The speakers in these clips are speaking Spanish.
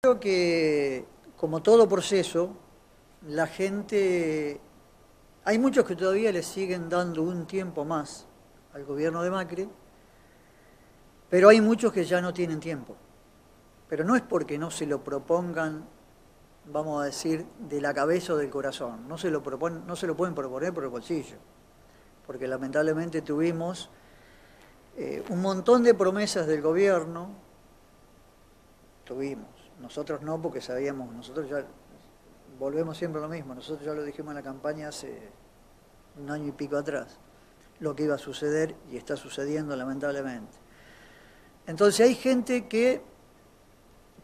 Creo que, como todo proceso, la gente, hay muchos que todavía le siguen dando un tiempo más al gobierno de Macri, pero hay muchos que ya no tienen tiempo. Pero no es porque no se lo propongan, vamos a decir, de la cabeza o del corazón, no se lo, proponen, no se lo pueden proponer por el bolsillo, porque lamentablemente tuvimos eh, un montón de promesas del gobierno, tuvimos, nosotros no porque sabíamos, nosotros ya volvemos siempre a lo mismo, nosotros ya lo dijimos en la campaña hace un año y pico atrás, lo que iba a suceder y está sucediendo lamentablemente. Entonces hay gente que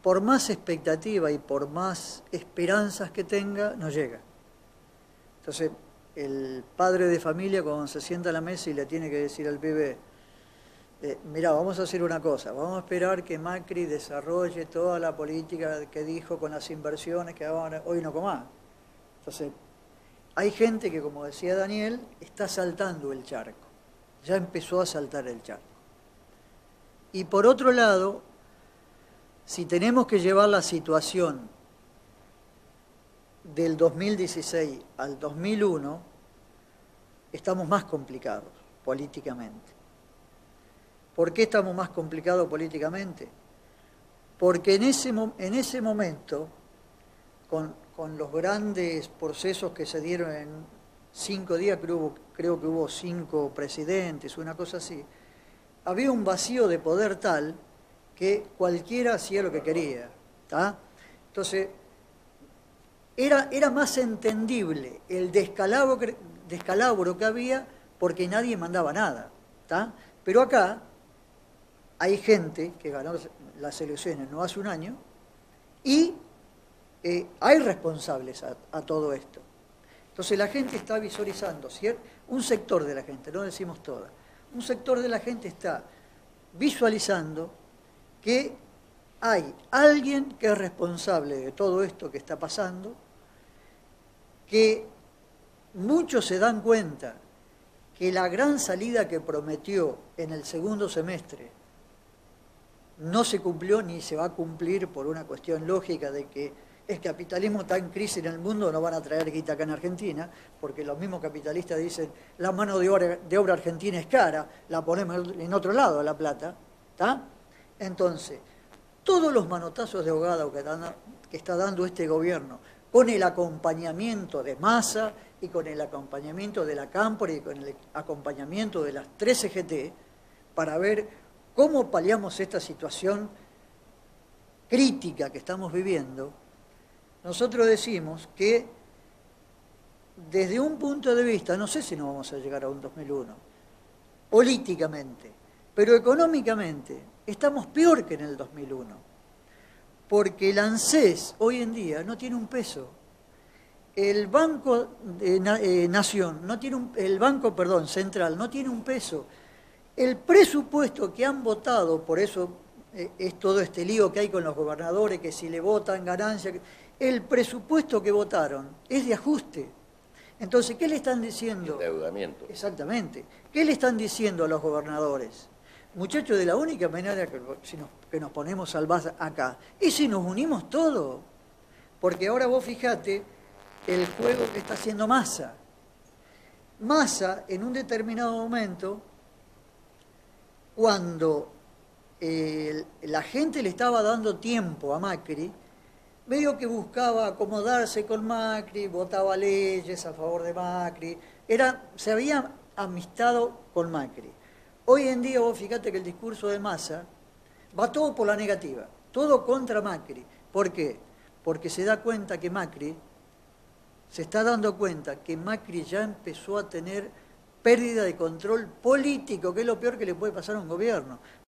por más expectativa y por más esperanzas que tenga, no llega. Entonces el padre de familia cuando se sienta a la mesa y le tiene que decir al pibe, eh, mira, vamos a hacer una cosa, vamos a esperar que Macri desarrolle toda la política que dijo con las inversiones que ahora, hoy no coma. Entonces, hay gente que, como decía Daniel, está saltando el charco, ya empezó a saltar el charco. Y por otro lado, si tenemos que llevar la situación del 2016 al 2001, estamos más complicados políticamente. ¿Por qué estamos más complicados políticamente? Porque en ese, en ese momento, con, los grandes procesos que se dieron en cinco días, creo, creo que hubo cinco presidentes, una cosa así, había un vacío de poder tal que cualquiera hacía lo que quería. Entonces, era, era, más entendible el descalabro, descalabro que había porque nadie mandaba nada. Pero acá hay gente que ganó las elecciones no hace un año y eh, hay responsables a, todo esto. Entonces la gente está visualizando, un sector de la gente, no decimos toda, un sector de la gente está visualizando que hay alguien que es responsable de todo esto que está pasando, que muchos se dan cuenta que la gran salida que prometió en el segundo semestre no se cumplió ni se va a cumplir por una cuestión lógica de que el capitalismo está en crisis en el mundo, no van a traer guita acá en Argentina, porque los mismos capitalistas dicen, la mano de obra, de obra argentina es cara, la ponemos en otro lado, la plata, ¿está? Entonces, todos los manotazos de ahogado que, está dando este gobierno, con el acompañamiento de Massa y con el acompañamiento de la Cámpora y con el acompañamiento de las tres CGT, para ver cómo paliamos esta situación crítica que estamos viviendo, nosotros decimos que desde un punto de vista, no sé si no vamos a llegar a un 2001, políticamente, pero económicamente estamos peor que en el 2001, porque el ANSES hoy en día no tiene un peso. El Banco eh, Nación, no tiene un, el Banco, perdón, Central, no tiene un peso. El presupuesto que han votado, por eso eh, es todo este lío que hay con los gobernadores, que si le votan ganancia, el presupuesto que votaron es de ajuste. Entonces, ¿qué le están diciendo? Endeudamiento. Exactamente. ¿Qué le están diciendo a los gobernadores? Muchachos, de la única manera que, nos, ponemos al base acá, y si nos unimos todos. Porque ahora vos fijate el juego que está haciendo Massa. Massa, en un determinado momento, cuando eh, la gente le estaba dando tiempo a Macri, medio que buscaba acomodarse con Macri, votaba leyes a favor de Macri, era, se había amistado con Macri. Hoy en día vos fíjate que el discurso de Massa va todo por la negativa, todo contra Macri. ¿Por qué? Porque se da cuenta que Macri, se está dando cuenta que Macri ya empezó a tener pérdida de control político, que es lo peor que le puede pasar a un gobierno.